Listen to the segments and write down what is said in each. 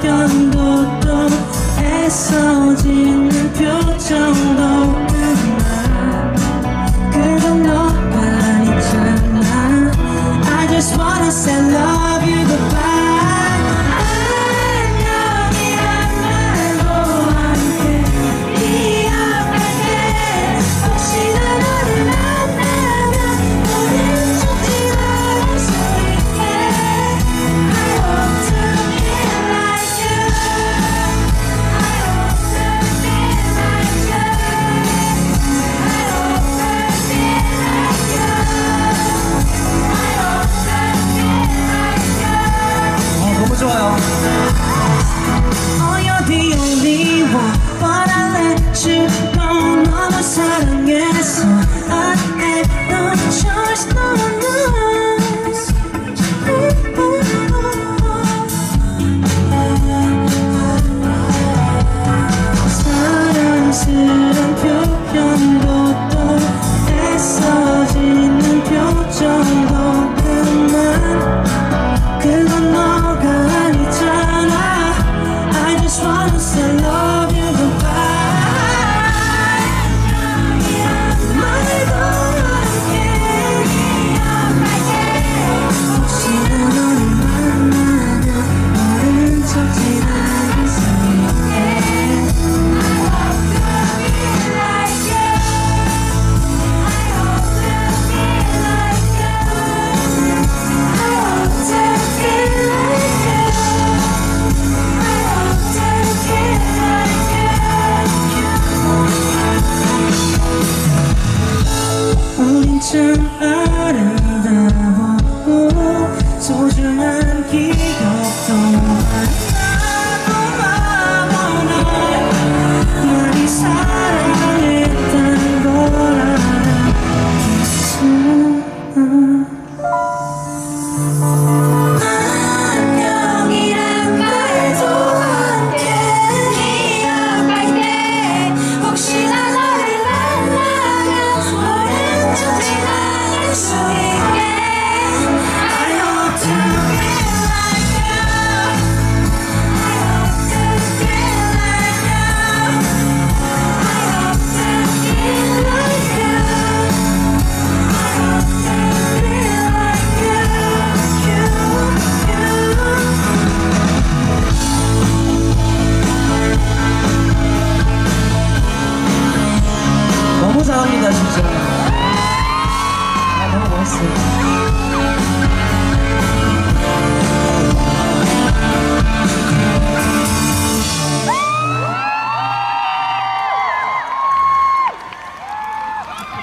편견도 또 애써지는 표정도 없는 나 그건 너가 아니잖아 I just wanna say love you goodbye be Sunshine.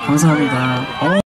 감사합니다. 어.